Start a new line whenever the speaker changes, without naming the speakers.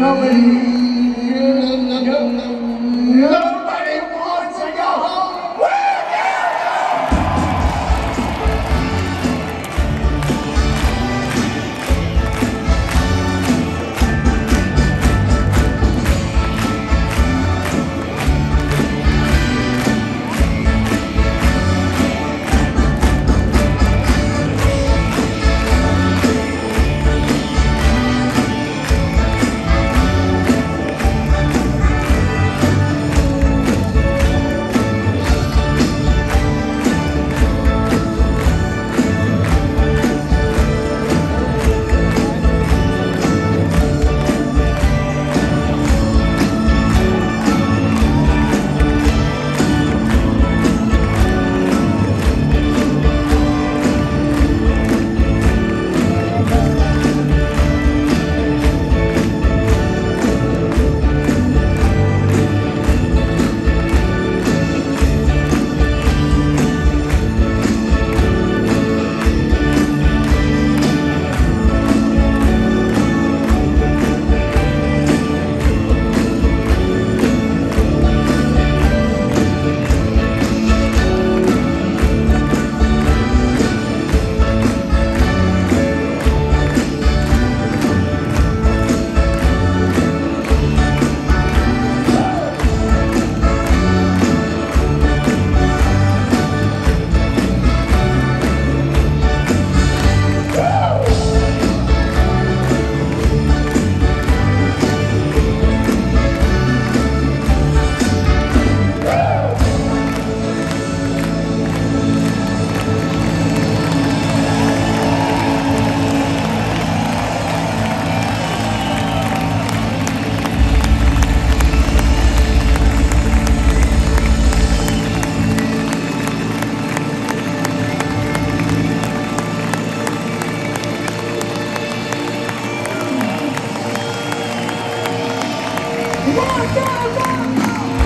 nobody